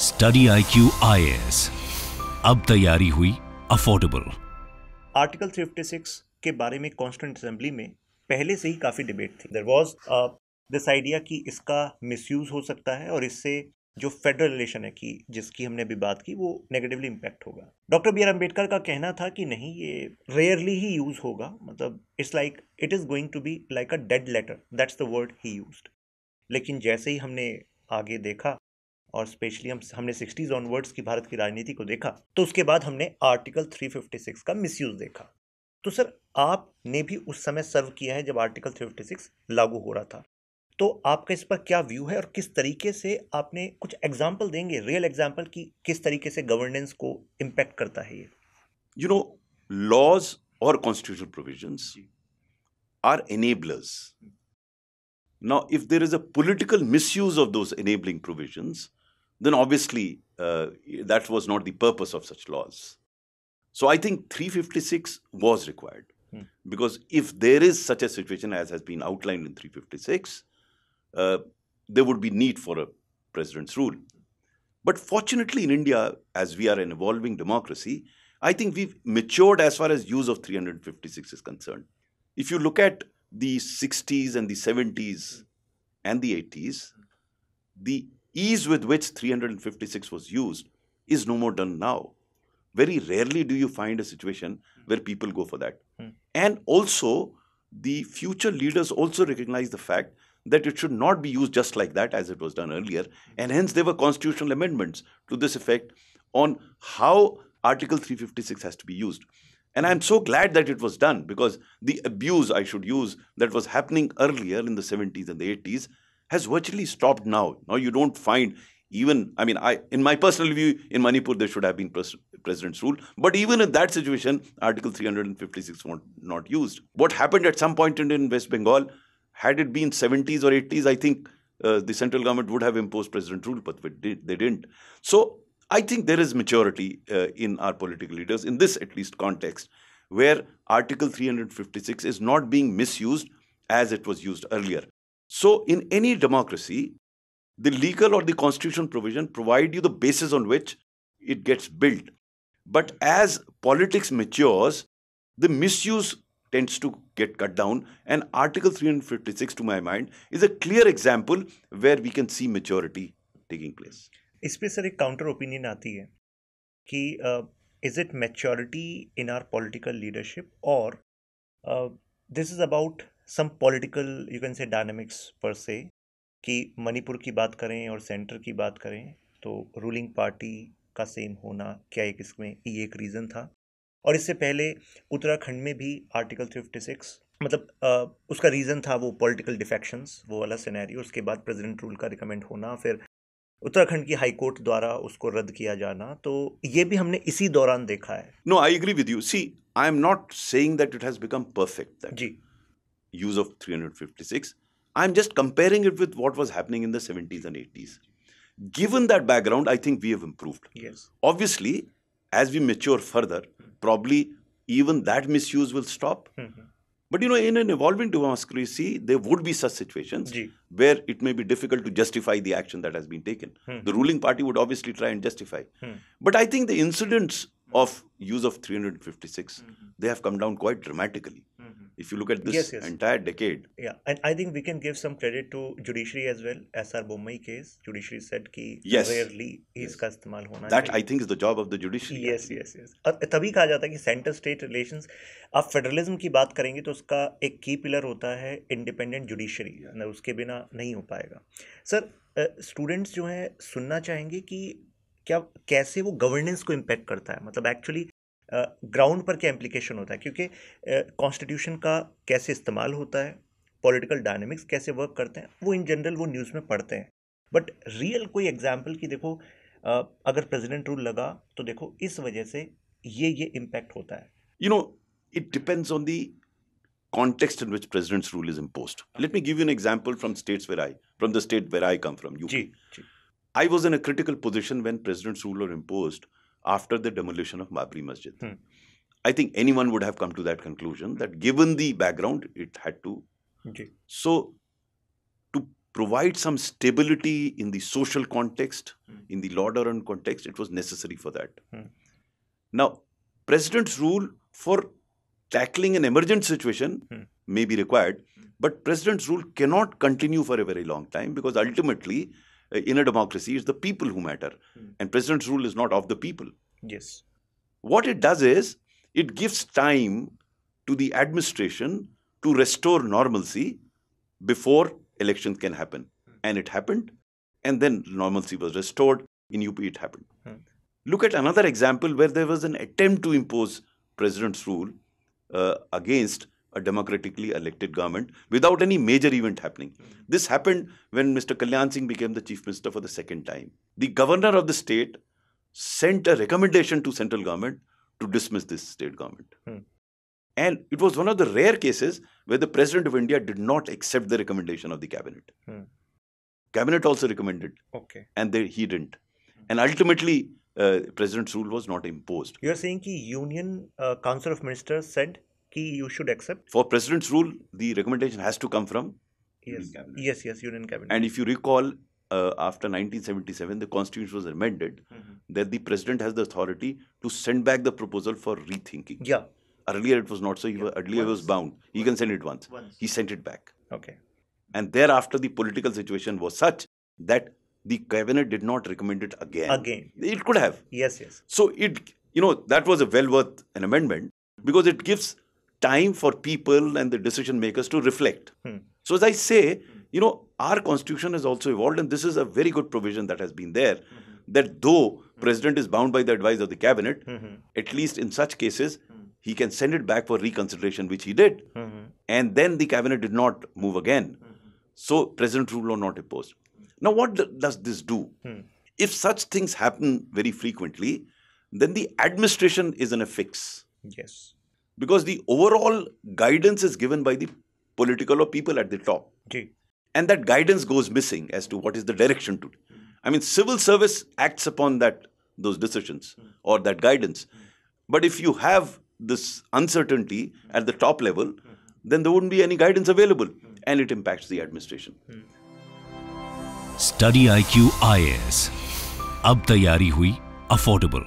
Study I Q I S अब तैयारी हुई अफोर्डेबल आर्टिकल 356 के बारे में कॉन्स्टिट्यूंट असेंबली में पहले से ही काफ़ी डिबेट थी. देर वॉज़ दिस आइडिया कि इसका मिसयूज़ हो सकता है और इससे जो फेडरल रिलेशन है कि जिसकी हमने अभी बात की, वो नेगेटिवली इम्पैक्ट होगा. डॉक्टर बी आर अंबेडकर का कहना था कि नहीं, ये रेयरली ही यूज़ होगा. मतलब it's like it is going to be like a dead letter that's the word he use लेकिन जैसे ही हमने आगे देखा और स्पेशली हम हमने सिक्सटीज ऑनवर्ड्स की भारत की राजनीति को देखा तो उसके बाद हमने आर्टिकल 356 का मिसयूज देखा। तो सर आपने भी उस समय सर्व किया है जब आर्टिकल 356 लागू हो रहा था। तो आपका इस पर क्या व्यू है और किस तरीके से आपने कुछ एग्ज़ाम्पल देंगे रियल एग्ज़ाम्पल की किस तरीके से गवर्नेंस को इम्पेक्ट करता है ये? यू नो लॉज और constitutional provisions are enablers. Now if there is a political misuse of those enabling provisions then obviously uh, that was not the purpose of such laws. So I think 356 was required hmm. because if there is such a situation as has been outlined in 356, uh, there would be need for a president's rule. But fortunately in India, as we are an evolving democracy, I think we've matured as far as use of 356 is concerned. If you look at the 60s and the 70s and the 80s, the ease with which 356 was used is no more done now. Very rarely do you find a situation where people go for that. Hmm. And also, the future leaders also recognize the fact that it should not be used just like that as it was done earlier. And hence, there were constitutional amendments to this effect on how Article 356 has to be used. And I'm so glad that it was done because the abuse, I should use, that was happening earlier in the 70s and the 80s has virtually stopped now. Now you don't find even, I mean, I in my personal view, in Manipur there should have been pres- president's rule. But even in that situation, Article 356 was not used. What happened at some point in, West Bengal, had it been 70s or 80s, I think uh, the central government would have imposed president's rule, but they didn't. So I think there is maturity uh, in our political leaders, in this at least context, where Article 356 is not being misused as it was used earlier. So, in any democracy, the legal or the constitutional provision provide you the basis on which it gets built. But as politics matures, the misuse tends to get cut down. And Article 356, to my mind, is a clear example where we can see maturity taking place. इस पे sir एक counter opinion आती है कि is it maturity in our political leadership और this is about some political you can say dynamics पर से कि मणिपुर की बात करें और सेंटर की बात करें तो रूलिंग पार्टी का सेम होना क्या एक इसमें ये एक रीज़न था। और इससे पहले उत्तराखंड में भी आर्टिकल 56 मतलब आ, उसका रीज़न था वो पॉलिटिकल डिफेक्शंस वो वाला सिनेरियो उसके बाद प्रेसिडेंट रूल का रिकमेंड होना फिर उत्तराखंड की हाई कोर्ट द्वारा उसको रद्द किया जाना तो ये भी हमने इसी दौरान देखा है। No I agree with you see I am not saying that it has become perfect ji. Use of 356. I'm just comparing it with what was happening in the 70s and 80s. Given that background, I think we have improved. Yes. Obviously, as we mature further, probably even that misuse will stop. Mm-hmm. But you know, in an evolving democracy, there would be such situations Gee. where it may be difficult to justify the action that has been taken. Mm-hmm. The ruling party would obviously try and justify. Mm-hmm. But I think the incidents of use of 356, mm-hmm. they have come down quite dramatically. Mm-hmm. If you look at this yes, yes. entire decade. Yeah, and I think we can give some credit to judiciary as well. SR Bommai case, judiciary said कि yes. rarely yes. इसका इस्तेमाल होना That I think is the job of the judiciary. Yes, yes, yes. और तभी कहा जाता है कि सेंटर स्टेट रिलेशंस आप फेडरलिज्म की बात करेंगे तो उसका एक की पिलर होता है इंडिपेंडेंट जुडिशरी उसके बिना नहीं हो पाएगा सर स्टूडेंट्स जो हैं सुनना चाहेंगे कि क्या कैसे वो गवर्नेंस को इम्पेक्ट करता है मतलब एक्चुअली ग्राउंड पर क्या इम्प्लीकेशन होता है क्योंकि कॉन्स्टिट्यूशन का कैसे इस्तेमाल होता है पॉलिटिकल डायनेमिक्स कैसे वर्क करते हैं वो इन जनरल वो न्यूज़ में पढ़ते हैं बट रियल कोई एग्ज़ाम्पल की देखो अगर प्रेसिडेंट रूल लगा तो देखो इस वजह से ये ये इम्पैक्ट होता है you know it depends on the context in which president's rule is imposed. Let me give you an example from states where I, from the state where I come from, UP. Ji, ji. I was in a critical position when president's rule was imposed after the demolition of Babri Masjid. Hmm. I think anyone would have come to that conclusion that given the background, it had to. Okay. So, to provide some stability in the social context, in the law and context, it was necessary for that. Hmm. Now, president's rule for tackling an emergent situation Hmm. may be required, but president's rule cannot continue for a very long time because ultimately, in a democracy, it's the people who matter, Hmm. and president's rule is not of the people. yes What it does is it gives time to the administration to restore normalcy before elections can happen. And it happened, and then normalcy was restored. In UP, it happened. Hmm. Look at another example where there was an attempt to impose president's rule uh, against a democratically elected government without any major event happening. This happened when Mr. Kalyan Singh became the chief minister for the second time. The governor of the state sent a recommendation to central government to dismiss this state government. Hmm. And it was one of the rare cases where the president of India did not accept the recommendation of the cabinet. Hmm. Cabinet also recommended, okay and they, he didn't. And ultimately, uh, president's rule was not imposed. you are saying ki union uh, council of ministers said you should accept For president's rule, the recommendation has to come from yes cabinet. yes yes union cabinet And if you recall, uh, after 1977, the constitution was amended Mhm. that the president has the authority to send back the proposal for rethinking. yeah Earlier, it was not so. He was, earlier, he was bound. He can send it once. Once. He sent it back. okay And thereafter, the political situation was such that the cabinet did not recommend it again. again It could have. yes yes So it, you know, that was a well worth an amendment because it gives time for people and the decision makers to reflect. Hmm. So as I say, you know, our constitution has also evolved, and this is a very good provision that has been there. That though president is bound by the advice of the cabinet, Mhm. at least in such cases, he can send it back for reconsideration, which he did, Mhm. and then the cabinet did not move again. So president rule was not imposed. Now, what d- does this do? Hmm. If such things happen very frequently, then the administration is in a fix yes because the overall guidance is given by the political or people at the top. ji And that guidance goes missing as to what is the direction to. I mean, civil service acts upon that those decisions or that guidance. But if you have this uncertainty at the top level, then there wouldn't be any guidance available, and it impacts the administration. Study I Q आई अब तैयारी हुई affordable